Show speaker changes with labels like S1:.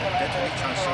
S1: That's a